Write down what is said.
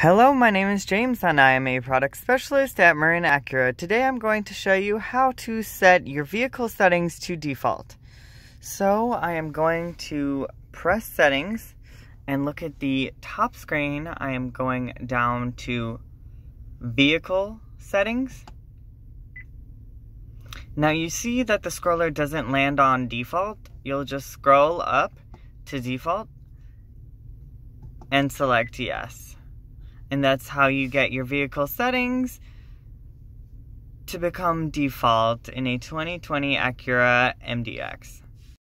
Hello, my name is James and I am a product specialist at Marin Acura. Today I'm going to show you how to set your vehicle settings to default. So I am going to press settings and look at the top screen. I am going down to vehicle settings. Now you see that the scroller doesn't land on default. You'll just scroll up to default and select yes. And that's how you get your vehicle settings to become default in a 2020 Acura MDX.